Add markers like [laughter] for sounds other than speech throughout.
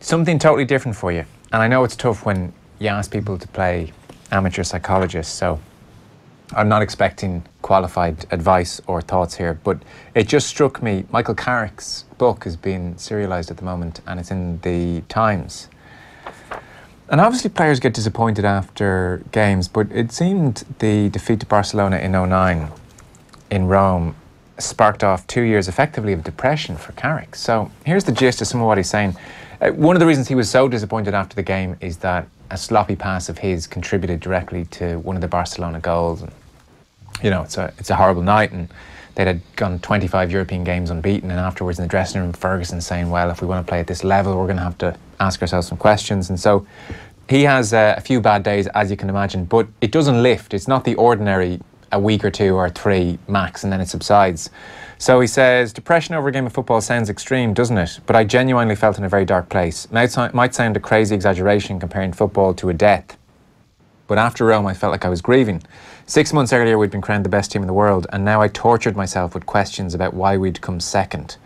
Something totally different for you. And I know it's tough when you ask people to play amateur psychologists, so I'm not expecting qualified advice or thoughts here, but it just struck me Michael Carrick's book is being serialized at the moment and it's in the Times. And obviously, players get disappointed after games, but it seemed the defeat to Barcelona in 09 in Rome sparked off two years effectively of depression for Carrick. So here's the gist of some of what he's saying. Uh, one of the reasons he was so disappointed after the game is that a sloppy pass of his contributed directly to one of the Barcelona goals. And, you know, it's a, it's a horrible night. And they'd had gone 25 European games unbeaten. And afterwards in the dressing room, Ferguson saying, well, if we want to play at this level, we're going to have to ask ourselves some questions. And so he has uh, a few bad days, as you can imagine, but it doesn't lift. It's not the ordinary a week or two or three max, and then it subsides. So he says, Depression over a game of football sounds extreme, doesn't it? But I genuinely felt in a very dark place. Might, might sound a crazy exaggeration comparing football to a death. But after Rome, I felt like I was grieving. Six months earlier, we'd been crowned the best team in the world, and now I tortured myself with questions about why we'd come second.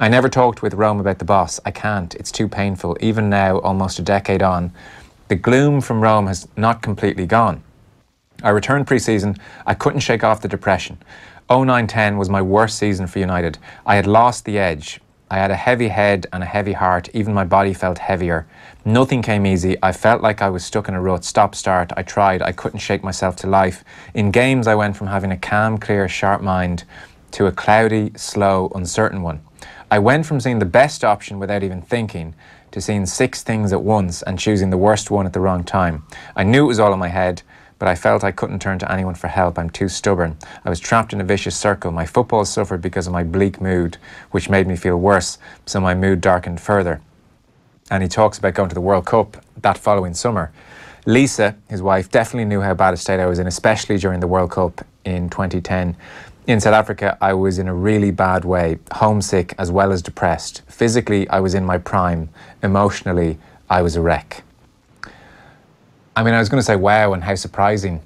I never talked with Rome about the boss. I can't. It's too painful. Even now, almost a decade on, the gloom from Rome has not completely gone. I returned pre-season. I couldn't shake off the depression. 09-10 was my worst season for United. I had lost the edge. I had a heavy head and a heavy heart. Even my body felt heavier. Nothing came easy. I felt like I was stuck in a rut. Stop, start. I tried. I couldn't shake myself to life. In games, I went from having a calm, clear, sharp mind to a cloudy, slow, uncertain one. I went from seeing the best option without even thinking to seeing six things at once and choosing the worst one at the wrong time. I knew it was all in my head but I felt I couldn't turn to anyone for help. I'm too stubborn. I was trapped in a vicious circle. My football suffered because of my bleak mood, which made me feel worse, so my mood darkened further. And he talks about going to the World Cup that following summer. Lisa, his wife, definitely knew how bad a state I was in, especially during the World Cup in 2010. In South Africa, I was in a really bad way, homesick as well as depressed. Physically, I was in my prime. Emotionally, I was a wreck. I mean, I was going to say wow and how surprising,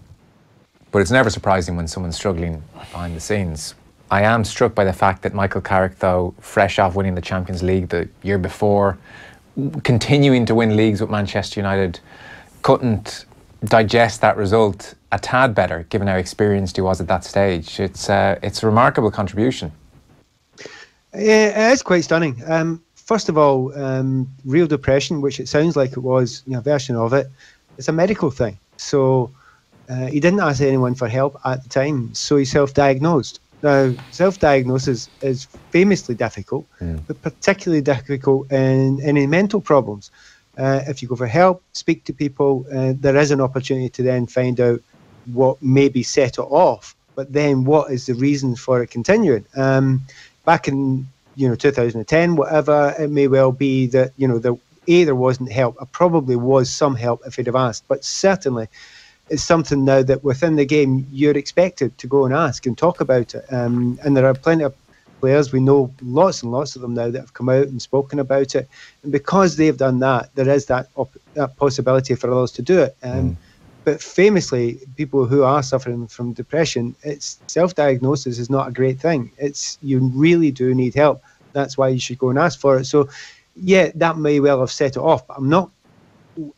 but it's never surprising when someone's struggling behind the scenes. I am struck by the fact that Michael Carrick, though, fresh off winning the Champions League the year before, continuing to win leagues with Manchester United, couldn't digest that result a tad better, given how experienced he was at that stage. It's uh, it's a remarkable contribution. It is quite stunning. Um, first of all, um, real depression, which it sounds like it was, you know, a version of it it's a medical thing. So uh, he didn't ask anyone for help at the time, so he self-diagnosed. Now, self-diagnosis is famously difficult, yeah. but particularly difficult in any mental problems. Uh, if you go for help, speak to people, uh, there is an opportunity to then find out what maybe set it off, but then what is the reason for it continuing? Um, back in you know 2010, whatever, it may well be that you know the a, there wasn't help. There probably was some help if he'd have asked, but certainly it's something now that within the game you're expected to go and ask and talk about it. Um, and there are plenty of players, we know lots and lots of them now that have come out and spoken about it. And because they've done that, there is that, op- that possibility for others to do it. Um, mm. But famously, people who are suffering from depression, it's self-diagnosis is not a great thing. It's you really do need help. That's why you should go and ask for it. So yeah, that may well have set it off, but I'm not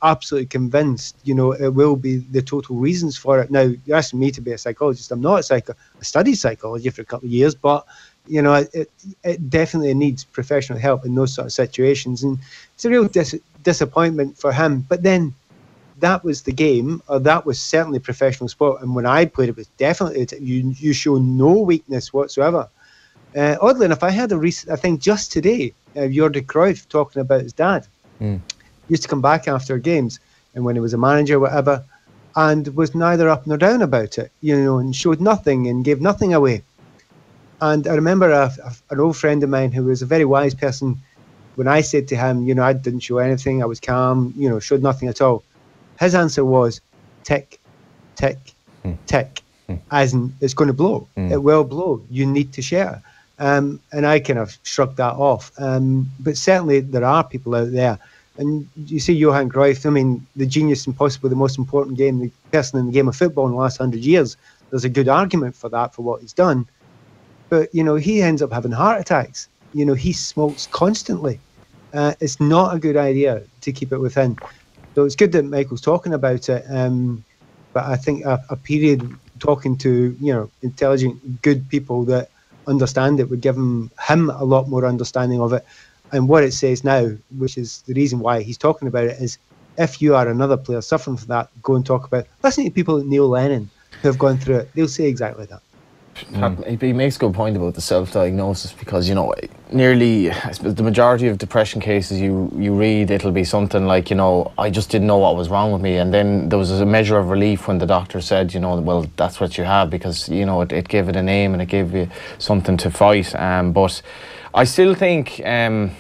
absolutely convinced, you know, it will be the total reasons for it. Now, you're asking me to be a psychologist. I'm not a psycho. I studied psychology for a couple of years, but you know, it it definitely needs professional help in those sort of situations, and it's a real dis- disappointment for him. But then, that was the game, or that was certainly professional sport. And when I played, it was definitely you you show no weakness whatsoever. Uh, oddly enough, I had a recent, I think just today, uh, Jordi Cruyff talking about his dad. Mm. Used to come back after games, and when he was a manager, whatever, and was neither up nor down about it, you know, and showed nothing and gave nothing away. And I remember a, a, an old friend of mine who was a very wise person. When I said to him, you know, I didn't show anything, I was calm, you know, showed nothing at all. His answer was, tick, tick, mm. tick, mm. as in it's going to blow. Hmm. It will blow. You need to share. Um, and I kind of shrugged that off. Um, but certainly there are people out there. And you see Johan Cruyff, I mean, the genius and possibly the most important game, the person in the game of football in the last hundred years. There's a good argument for that, for what he's done. But, you know, he ends up having heart attacks. You know, he smokes constantly. uh, it's not a good idea to keep it within. So it's good that Michael's talking about it. Um, but I think a, a, period talking to you know intelligent, good people that understand it would give him, him a lot more understanding of it. And what it says now, which is the reason why he's talking about it, is if you are another player suffering from that, go and talk about. Listen to people like Neil Lennon who have gone through it. They'll say exactly that. Mm. He makes a good point about the self-diagnosis because you know nearly the majority of depression cases you you read it'll be something like you know I just didn't know what was wrong with me and then there was a measure of relief when the doctor said you know well that's what you have because you know it, it gave it a name and it gave you something to fight um, but I still think um,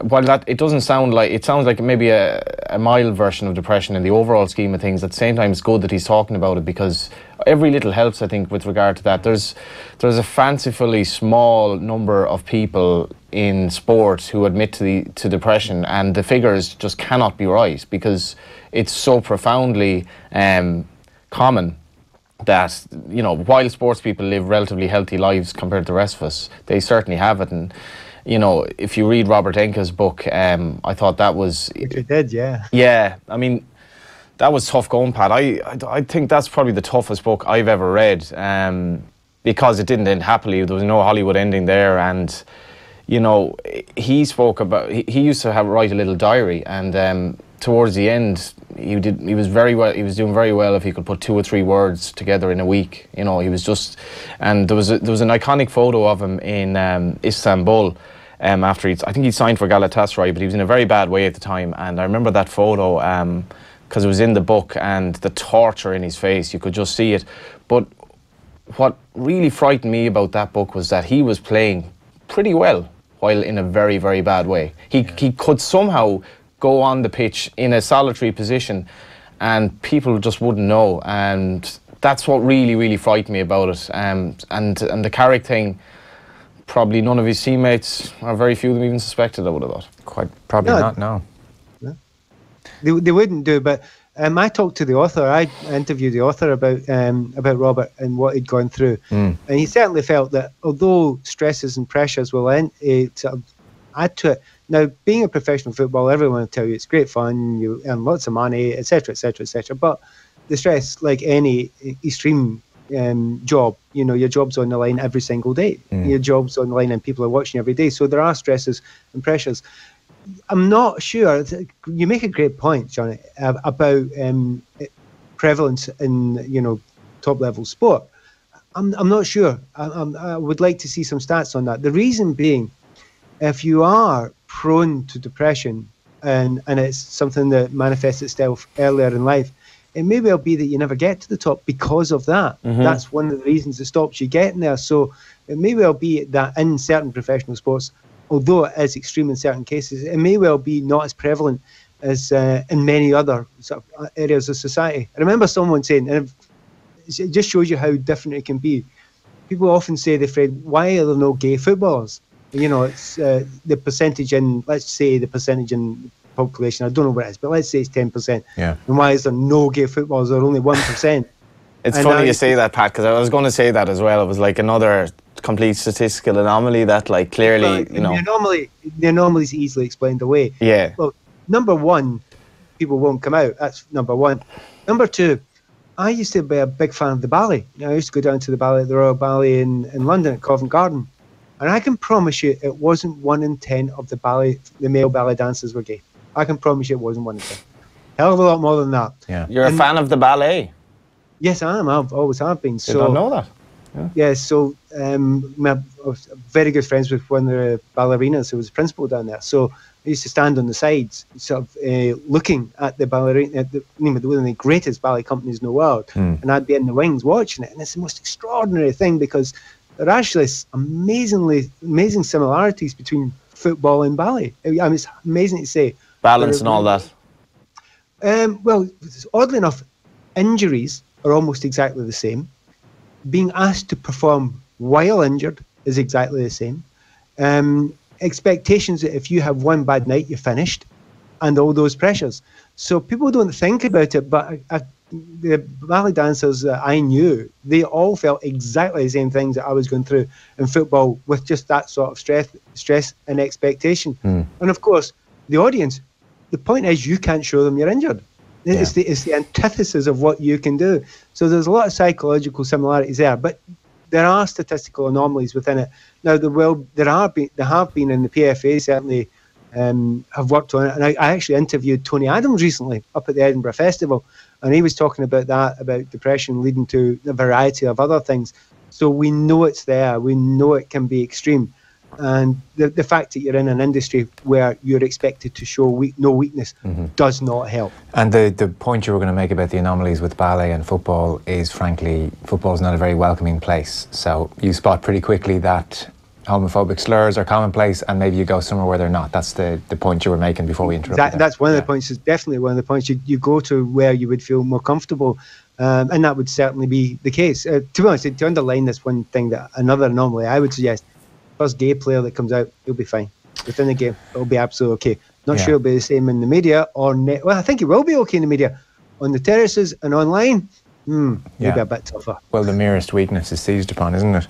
while that it doesn't sound like it sounds like maybe a, a mild version of depression in the overall scheme of things at the same time it's good that he's talking about it because every little helps i think with regard to that. There's there's a fancifully small number of people in sports who admit to the to depression and the figures just cannot be right because it's so profoundly um, common that you know while sports people live relatively healthy lives compared to the rest of us they certainly have it and you know, if you read Robert Enke's book, um, I thought that was. You did, yeah. Yeah, I mean, that was tough going, Pat. I, I, I think that's probably the toughest book I've ever read um, because it didn't end happily. There was no Hollywood ending there, and you know, he spoke about. He, he used to have write a little diary, and um, towards the end, he did. He was very well. He was doing very well if he could put two or three words together in a week. You know, he was just. And there was a, there was an iconic photo of him in um, Istanbul um, after he'd, I think he signed for Galatasaray, but he was in a very bad way at the time. And I remember that photo because um, it was in the book and the torture in his face, you could just see it. But what really frightened me about that book was that he was playing pretty well while in a very, very bad way. He, yeah. he could somehow go on the pitch in a solitary position and people just wouldn't know. And that's what really, really frightened me about it. Um, and, and the Carrick thing probably none of his teammates, or very few of them even suspected, I would have thought. Quite probably no, not, no. They, they wouldn't do, but um, I talked to the author. I interviewed the author about um, about Robert and what he'd gone through, mm. and he certainly felt that although stresses and pressures will end, uh, sort of add to it. Now, being a professional footballer, everyone will tell you it's great fun, you earn lots of money, etc., etc., etc. But the stress, like any extreme um, job. You know, your job's on the line every single day. Mm. Your job's on the line, and people are watching every day. So there are stresses and pressures. I'm not sure. You make a great point, Johnny, about um, prevalence in you know top level sport. I'm I'm not sure. I, I'm, I would like to see some stats on that. The reason being, if you are prone to depression and and it's something that manifests itself earlier in life, it may well be that you never get to the top because of that. Mm-hmm. That's one of the reasons that stops you getting there. So it may well be that in certain professional sports, although it is extreme in certain cases, it may well be not as prevalent as uh, in many other sort of uh, areas of society. I remember someone saying, and it just shows you how different it can be. People often say, they're afraid, why are there no gay footballers? You know, it's uh, the percentage in, let's say, the percentage in population. I don't know what it is, but let's say it's ten percent. Yeah. And why is there no gay footballers? There are only one percent. [laughs] it's and funny you say that, Pat, because I was going to say that as well. It was like another complete statistical anomaly that, like, clearly, you know, the anomaly, the anomaly is easily explained away. Yeah. Well, number one, people won't come out. That's number one. Number two, I used to be a big fan of the ballet. I used to go down to the ballet, the Royal Ballet in, in London at Covent Garden. And I can promise you it wasn't one in ten of the ballet, the male ballet dancers were gay. I can promise you it wasn't one of them. Hell of a lot more than that. Yeah. You're and a fan of the ballet? Yes, I am. I've always have been. Did so, not know that. Yeah, yeah so um, my, very good friends with one of the ballerinas who was principal down there. So I used to stand on the sides, sort of uh, looking at the ballerina, at the, one of the greatest ballet companies in the world, mm. and I'd be in the wings watching it. And it's the most extraordinary thing because there are actually amazingly amazing similarities between football and ballet. I mean, it's amazing to say balance and all that? Um, well, oddly enough, injuries are almost exactly the same. Being asked to perform while injured is exactly the same. Um, expectations that if you have one bad night, you're finished, and all those pressures. So people don't think about it, but I, I the ballet dancers that I knew, they all felt exactly the same things that I was going through in football with just that sort of stress, stress and expectation. Hmm. And of course, the audience, the point is you can't show them you're injured. It's, the, it's the antithesis of what you can do. So there's a lot of psychological similarities there, but there are statistical anomalies within it. Now, there will, there are, be, there have been in the PFA certainly um, have worked on it, and I, I actually interviewed Tony Adams recently up at the Edinburgh Festival, and he was talking about that, about depression leading to a variety of other things. So we know it's there. We know it can be extreme. And the, the fact that you're in an industry where you're expected to show weak, no weakness does not help. And the, the point you were going to make about the anomalies with ballet and football is, frankly, football is not a very welcoming place. So you spot pretty quickly that homophobic slurs are commonplace, and maybe you go somewhere where they're not. That's the, the point you were making before we interrupted. That, that's one of Yeah. the points. Is definitely one of the points. You, you go to where you would feel more comfortable, um, and that would certainly be the case. Uh, to be honest, to underline this one thing, that another anomaly, I would suggest, first gay player that comes out, he'll be fine within the game. It'll be absolutely okay. Not Yeah. sure it'll be the same in the media or net. Well, I think it will be okay in the media, on the terraces and online. Hmm, maybe Yeah. a bit tougher. Well, the merest weakness is seized upon, isn't it?